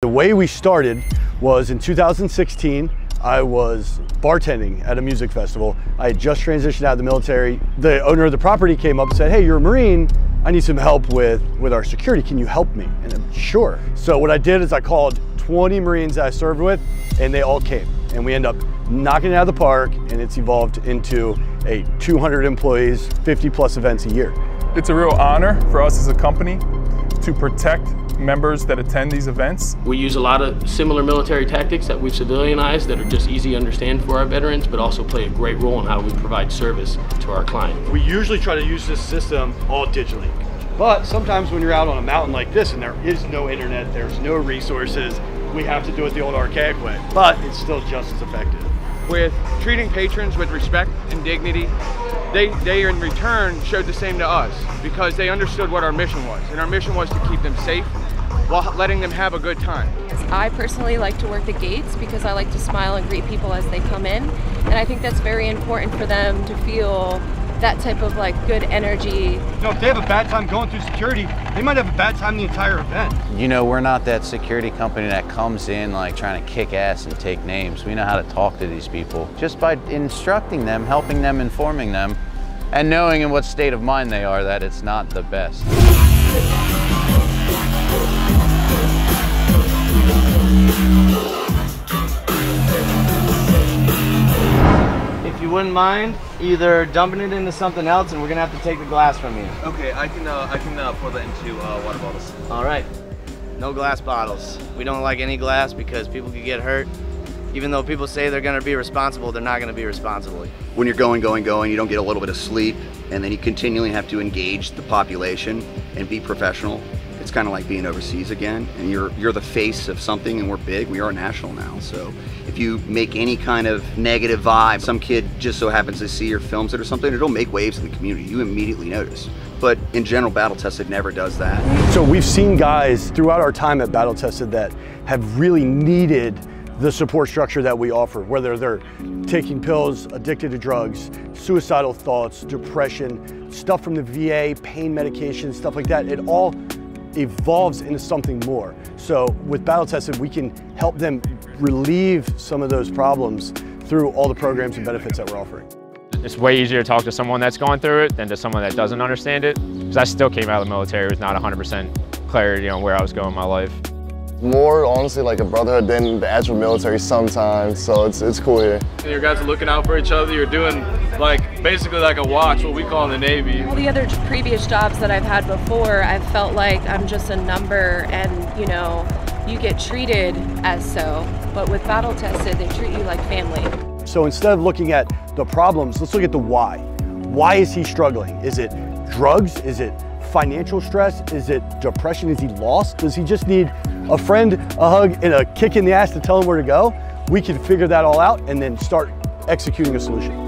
The way we started was in 2016, I was bartending at a music festival. I had just transitioned out of the military. The owner of the property came up and said, hey, you're a Marine. I need some help with, with our security. Can you help me? And I'm sure. So what I did is I called 20 Marines that I served with and they all came. And we end up knocking it out of the park and it's evolved into a 200 employees, 50 plus events a year. It's a real honor for us as a company to protect members that attend these events. We use a lot of similar military tactics that we've civilianized that are just easy to understand for our veterans, but also play a great role in how we provide service to our clients. We usually try to use this system all digitally. But sometimes when you're out on a mountain like this and there is no internet, there's no resources, we have to do it the old archaic way. But it's still just as effective. With treating patrons with respect and dignity, they, they in return showed the same to us because they understood what our mission was. And our mission was to keep them safe while letting them have a good time. I personally like to work the gates because I like to smile and greet people as they come in. And I think that's very important for them to feel that type of like good energy. You know, if they have a bad time going through security, they might have a bad time the entire event. You know, we're not that security company that comes in like trying to kick ass and take names. We know how to talk to these people just by instructing them, helping them, informing them, and knowing in what state of mind they are that it's not the best. Wouldn't mind, either dumping it into something else and we're gonna have to take the glass from you. Okay, I can uh, I can uh, pour that into uh, water bottles. All right. No glass bottles. We don't like any glass because people could get hurt. Even though people say they're gonna be responsible, they're not gonna be responsible. When you're going, going, going, you don't get a little bit of sleep, and then you continually have to engage the population and be professional. It's kind of like being overseas again, and you're you're the face of something, and we're big. We are national now, so if you make any kind of negative vibe, some kid just so happens to see your films or something, it'll make waves in the community. You immediately notice. But in general, Battle Tested never does that. So we've seen guys throughout our time at Battle Tested that have really needed the support structure that we offer, whether they're taking pills, addicted to drugs, suicidal thoughts, depression, stuff from the VA, pain medication, stuff like that. It all evolves into something more. So with Battle Tested, we can help them relieve some of those problems through all the programs and benefits that we're offering. It's way easier to talk to someone that's going through it than to someone that doesn't understand it. Because I still came out of the military with not 100% clarity on where I was going in my life. More honestly like a brotherhood than the actual military sometimes, so it's, it's cool here. Your guys are looking out for each other, you're doing like basically like a watch, what we call in the Navy. All the other previous jobs that I've had before, I've felt like I'm just a number and, you know, you get treated as so. But with Battle Tested, they treat you like family. So instead of looking at the problems, let's look at the why. Why is he struggling? Is it drugs? Is it financial stress? Is it depression? Is he lost? Does he just need a friend, a hug, and a kick in the ass to tell him where to go? We can figure that all out and then start executing a solution.